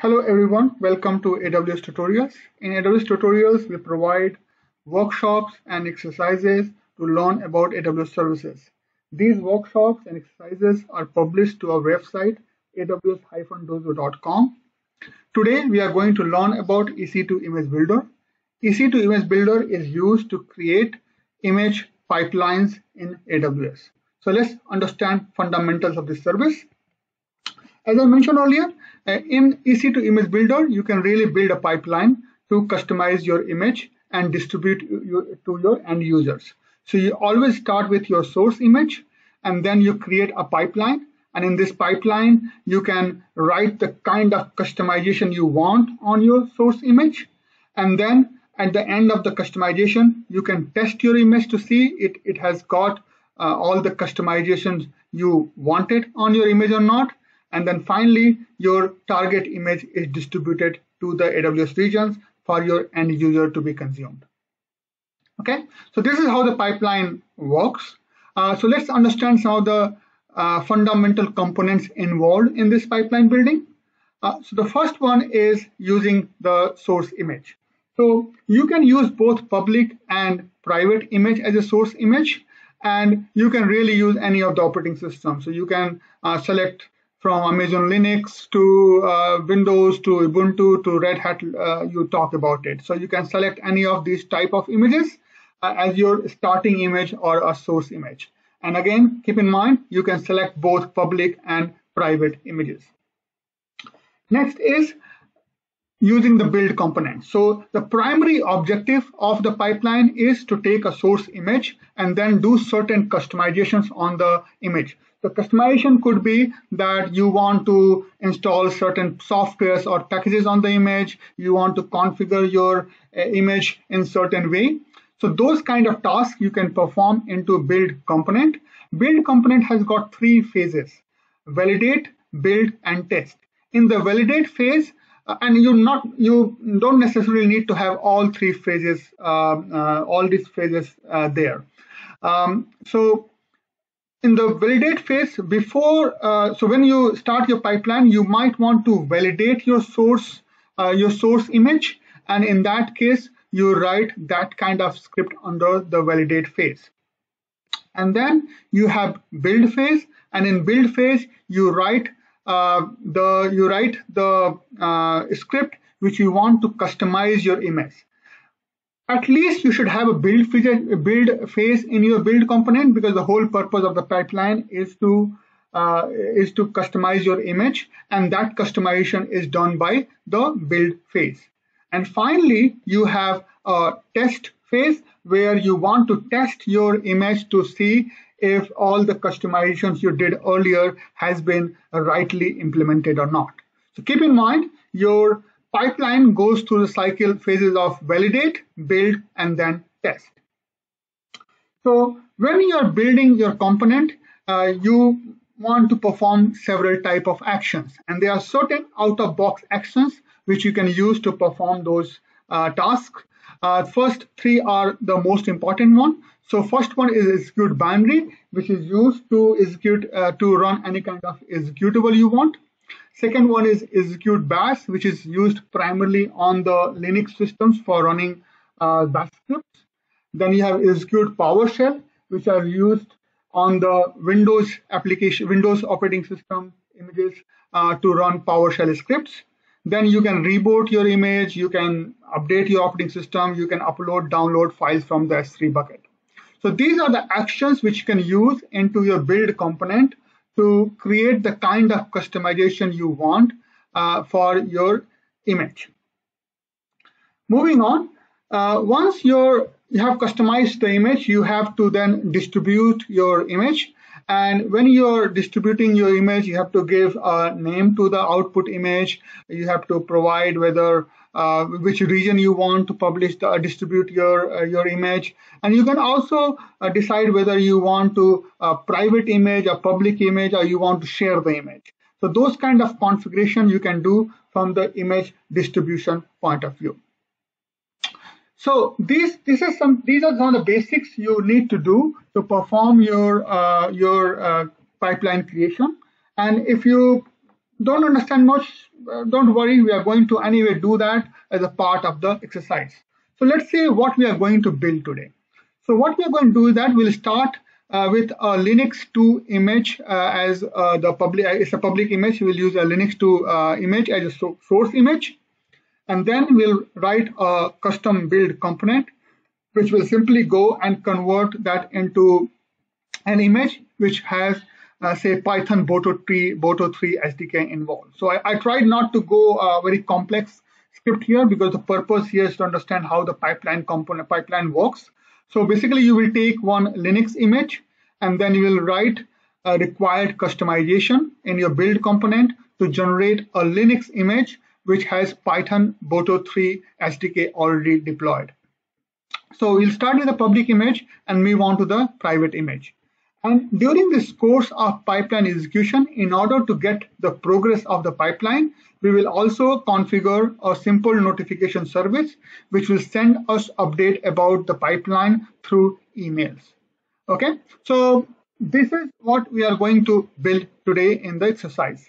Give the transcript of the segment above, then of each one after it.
Hello everyone, welcome to AWS Tutorials. In AWS Tutorials, we provide workshops and exercises to learn about AWS services. These workshops and exercises are published to our website aws-dojo.com. Today we are going to learn about EC2 Image Builder. EC2 Image Builder is used to create image pipelines in AWS. So let's understand fundamentals of this service. As I mentioned earlier, uh, in EC2 Image Builder, you can really build a pipeline to customize your image and distribute you, to your end users. So you always start with your source image and then you create a pipeline. And in this pipeline, you can write the kind of customization you want on your source image. And then at the end of the customization, you can test your image to see it, it has got uh, all the customizations you wanted on your image or not and then finally, your target image is distributed to the AWS regions for your end user to be consumed. Okay, so this is how the pipeline works. Uh, so let's understand some of the uh, fundamental components involved in this pipeline building. Uh, so the first one is using the source image. So you can use both public and private image as a source image, and you can really use any of the operating systems. So you can uh, select from Amazon Linux to uh, Windows to Ubuntu to Red Hat, uh, you talk about it. So you can select any of these type of images uh, as your starting image or a source image. And again, keep in mind, you can select both public and private images. Next is using the build component. So the primary objective of the pipeline is to take a source image and then do certain customizations on the image. The customization could be that you want to install certain softwares or packages on the image. You want to configure your uh, image in certain way. So those kind of tasks you can perform into build component. Build component has got three phases, validate, build, and test. In the validate phase, and you not you don't necessarily need to have all three phases, uh, uh all these phases uh, there. Um, so in the validate phase before uh, so when you start your pipeline you might want to validate your source uh, your source image. And in that case you write that kind of script under the validate phase. And then you have build phase. And in build phase you write uh, the you write the uh, script which you want to customize your image at least you should have a build phase, build phase in your build component because the whole purpose of the pipeline is to uh, is to customize your image and that customization is done by the build phase. And finally, you have a test phase where you want to test your image to see if all the customizations you did earlier has been rightly implemented or not. So keep in mind your pipeline goes through the cycle phases of validate, build, and then test. So when you are building your component, uh, you want to perform several type of actions and there are certain out-of-box actions which you can use to perform those uh, tasks. Uh, first three are the most important one. So first one is execute binary, which is used to execute uh, to run any kind of executable you want. Second one is execute bash, which is used primarily on the Linux systems for running uh, bash scripts. Then you have execute PowerShell, which are used on the Windows application, Windows operating system images uh, to run PowerShell scripts. Then you can reboot your image, you can update your operating system, you can upload, download files from the S3 bucket. So these are the actions which you can use into your build component to create the kind of customization you want uh, for your image. Moving on, uh, once you have customized the image, you have to then distribute your image. And when you're distributing your image, you have to give a name to the output image. You have to provide whether uh, which region you want to publish the, uh, distribute your uh, your image. And you can also uh, decide whether you want to uh, private image a public image or you want to share the image. So those kind of configuration you can do from the image distribution point of view. So these this is some these are some of the basics you need to do to perform your uh, your pipeline creation. And if you don't understand much, uh, don't worry, we are going to anyway do that as a part of the exercise. So let's see what we are going to build today. So what we are going to do is that we'll start uh, with a Linux 2 image uh, as uh, the public, it's a public image. We'll use a Linux 2 uh, image as a so source image. And then we'll write a custom build component, which will simply go and convert that into an image which has uh, say Python Boto 3, Boto 3 SDK involved. So I, I tried not to go uh, very complex script here because the purpose here is to understand how the pipeline component pipeline works. So basically you will take one Linux image and then you will write a required customization in your build component to generate a Linux image which has Python Boto 3 SDK already deployed. So we'll start with the public image and move on to the private image. And during this course of pipeline execution, in order to get the progress of the pipeline, we will also configure a simple notification service, which will send us update about the pipeline through emails. Okay, so this is what we are going to build today in the exercise.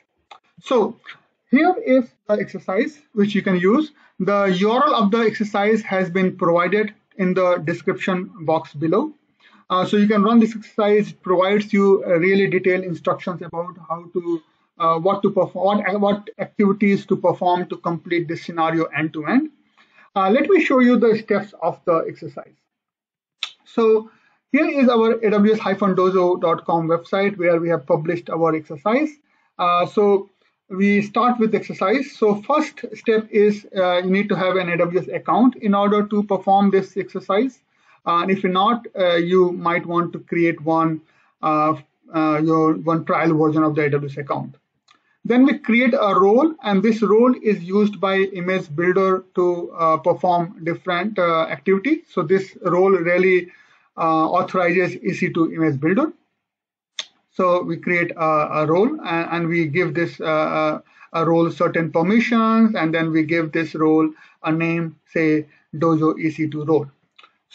So here is the exercise which you can use. The URL of the exercise has been provided in the description box below. Uh, so you can run this exercise. It provides you uh, really detailed instructions about how to, uh, what to perform, what, what, activities to perform to complete this scenario end to end. Uh, let me show you the steps of the exercise. So here is our aws-dojo.com website where we have published our exercise. Uh, so we start with exercise. So first step is uh, you need to have an AWS account in order to perform this exercise. Uh, and if not, uh, you might want to create one uh, your one trial version of the AWS account. Then we create a role, and this role is used by Image Builder to uh, perform different uh, activities. So this role really uh, authorizes EC2 Image Builder. So we create a, a role, and, and, we give this a role certain permissions, and then we give this role a name, say Dojo EC2 role.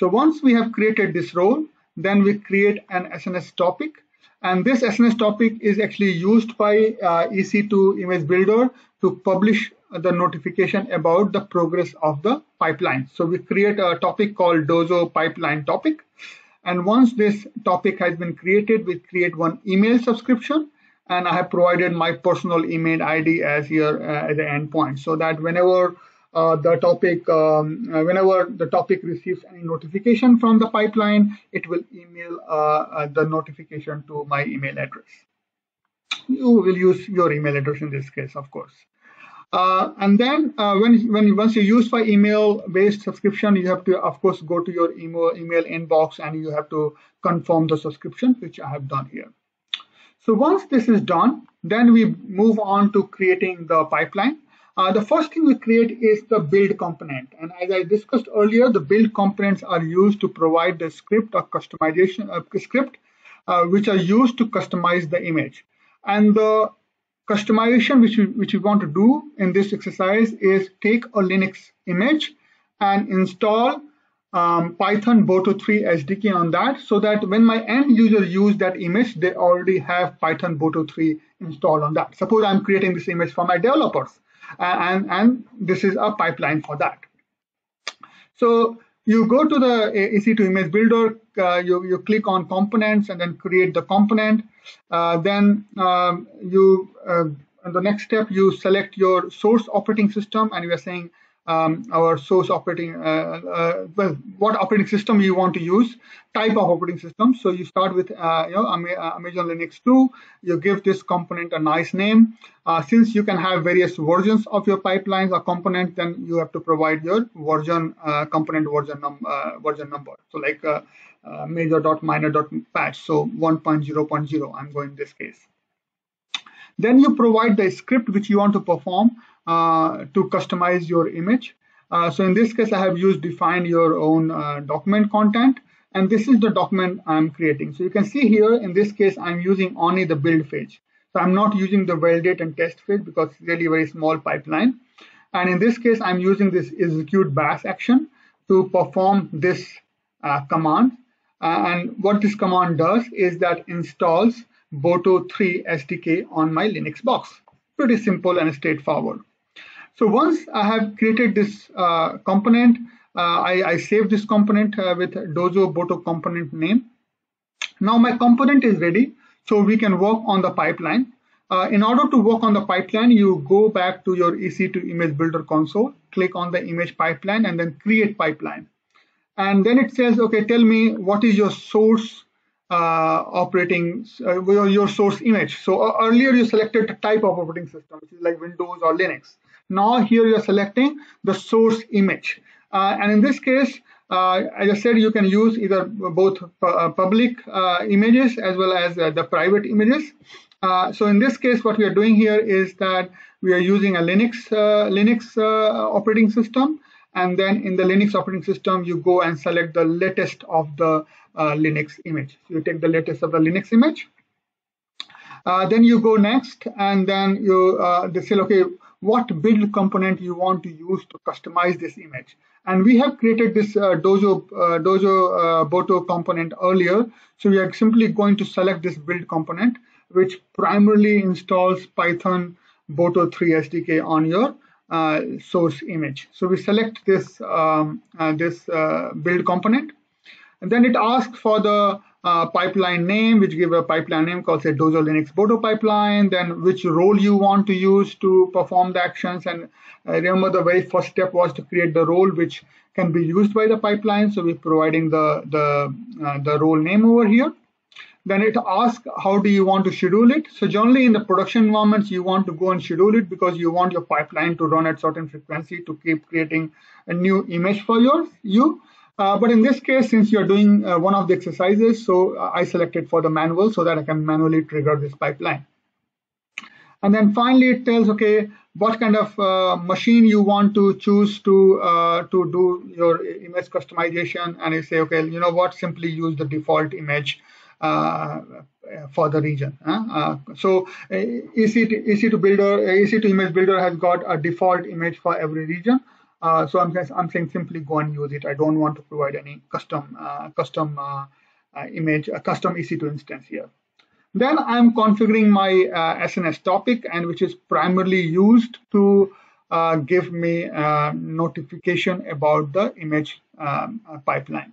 So once we have created this role, then we create an SNS topic. And this SNS topic is actually used by uh, EC2 Image Builder to publish the notification about the progress of the pipeline. So we create a topic called Dojo pipeline topic. And once this topic has been created, we create one email subscription. And I have provided my personal email ID as here uh, as the endpoint so that whenever uh, the topic, um, uh, whenever the topic receives any notification from the pipeline, it will email uh, uh, the notification to my email address. You will use your email address in this case, of course. Uh, and then uh, when when once you use by email based subscription, you have to of course go to your email email inbox and you have to confirm the subscription, which I have done here. So once this is done, then we move on to creating the pipeline. Uh, the first thing we create is the build component. And as I discussed earlier, the build components are used to provide the script or customization uh, script, uh, which are used to customize the image. And the customization which we, which we want to do in this exercise is take a Linux image and install um, Python Boto 3 SDK on that so that when my end user use that image, they already have Python Boto 3 installed on that. Suppose I'm creating this image for my developers and, and this is a pipeline for that. So you go to the EC2 image builder, uh, you, you click on components and then create the component. Uh, then um, you, uh, the next step, you select your source operating system and you are saying um, our source operating, uh, uh, well, what operating system you want to use, type of operating system. So you start with, uh, you know, uh, Amazon Linux 2. You give this component a nice name. Uh, since you can have various versions of your pipelines or component, then you have to provide your version uh, component version num version number. So like major.minor.patch. So 1.0.0. I'm going this case. Then you provide the script which you want to perform uh, to customize your image. Uh, so in this case, I have used define your own uh, document content. And this is the document I'm creating. So you can see here, in this case, I'm using only the build phase. So I'm not using the validate and test phase because it's really very small pipeline. And in this case, I'm using this execute bash action to perform this uh, command. Uh, and what this command does is that installs Boto 3 SDK on my Linux box, pretty simple and straightforward. So once I have created this uh, component, uh, I, I, save this component uh, with Dojo Boto component name. Now my component is ready, so we can work on the pipeline. Uh, in order to work on the pipeline, you go back to your EC2 image builder console, click on the image pipeline and then create pipeline. And then it says, okay, tell me what is your source uh, operating, uh, your source image. So uh, earlier you selected type of operating system, which is like Windows or Linux. Now here you're selecting the source image. Uh, and in this case, uh, as I said, you can use either both public images as well as the private images. Uh, so in this case, what we are doing here is that we are using a Linux uh, Linux uh, operating system, and then in the Linux operating system, you go and select the latest of the uh, Linux image. So you take the latest of the Linux image. Uh, then you go next, and then you they say, okay, what build component you want to use to customize this image. And we have created this uh, Dojo, uh, Dojo uh, Boto component earlier. So we are simply going to select this build component which primarily installs Python Boto 3 SDK on your uh, source image. So we select this um, uh, this uh, build component, and then it asks for the uh, pipeline name, which give a pipeline name called say Dojo Linux Boto pipeline. Then which role you want to use to perform the actions, and remember the very first step was to create the role which can be used by the pipeline. So we're providing the the uh, the role name over here. Then it asks how do you want to schedule it. So generally in the production environments, you want to go and schedule it because you want your pipeline to run at certain frequency to keep creating a new image for your you. Uh, but in this case, since you're doing uh, one of the exercises, so uh, I selected for the manual so that I can manually trigger this pipeline. And then finally, it tells, okay, what kind of uh, machine you want to choose to uh, to do your image customization. And you say, okay, you know what, simply use the default image for the region. Uh, so EC2, EC2 builder, EC2 image builder has got a default image for every region. Uh, so I'm, I'm saying simply go and use it. I don't want to provide any custom uh, custom uh, image, a custom EC2 instance here. Then I'm configuring my SNS topic, and which is primarily used to give me a notification about the image um, pipeline.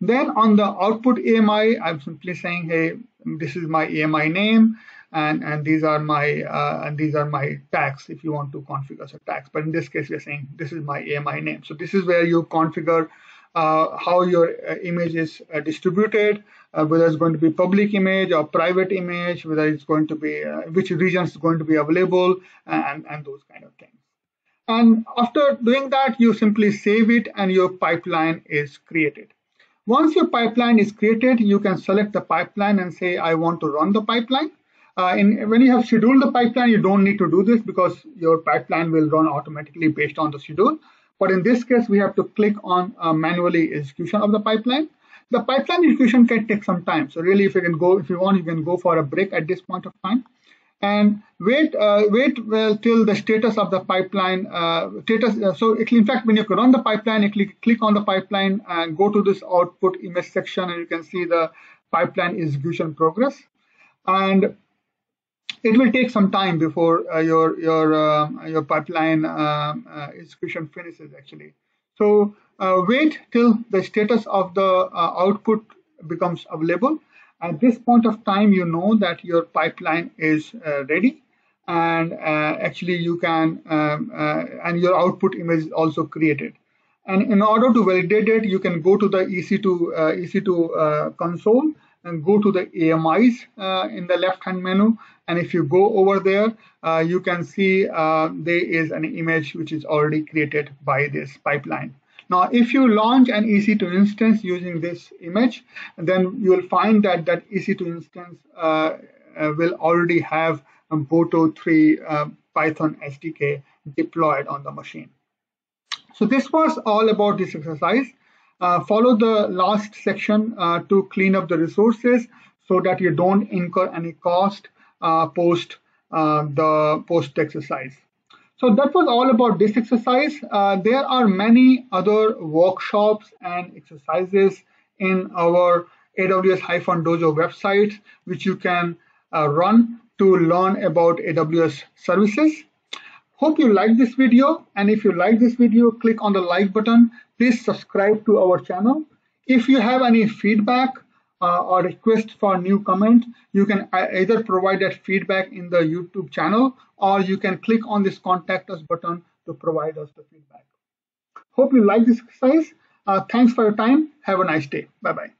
Then on the output AMI, I'm simply saying, hey, this is my AMI name, and and these are my uh, and these are my tags if you want to configure a tags. But in this case, we're saying this is my AMI name. So this is where you configure uh, how your uh, image is uh, distributed, uh, whether it's going to be public image or private image, whether it's going to be which regions is going to be available, and and those kind of things. And after doing that, you simply save it, and your pipeline is created. Once your pipeline is created, you can select the pipeline and say, I want to run the pipeline. Uh, in, when you have scheduled the pipeline, you don't need to do this because your pipeline will run automatically based on the schedule. But in this case, we have to click on uh, manually execution of the pipeline. The pipeline execution can take some time. So really, if you can go, if you want, you can go for a break at this point of time and wait uh, wait well till the status of the pipeline uh, status uh, so in fact when you run the pipeline you click, click on the pipeline and go to this output image section and you can see the pipeline execution progress and it will take some time before uh, your your uh, your pipeline uh, execution finishes actually. So wait till the status of the output becomes available. At this point of time, you know that your pipeline is uh, ready. And uh, actually you can, um, uh, and your output image is also created. And in order to validate it, you can go to the EC2, uh, EC2 uh, console go to the AMIs uh, in the left-hand menu. And if you go over there, you can see there is an image which is already created by this pipeline. Now, if you launch an EC2 instance using this image, then you will find that that EC2 instance uh, uh, will already have Boto 3 uh, Python SDK deployed on the machine. So this was all about this exercise. Uh, follow the last section uh, to clean up the resources so that you don't incur any cost uh, post the post exercise. So that was all about this exercise. Uh, there are many other workshops and exercises in our AWS-Dojo website, which you can uh, run to learn about AWS services. Hope you like this video and if you like this video, click on the like button. Please subscribe to our channel. If you have any feedback uh, or request for new comment, you can either provide that feedback in the YouTube channel or you can click on this contact us button to provide us the feedback. Hope you like this exercise. Uh, thanks for your time. Have a nice day. Bye-bye.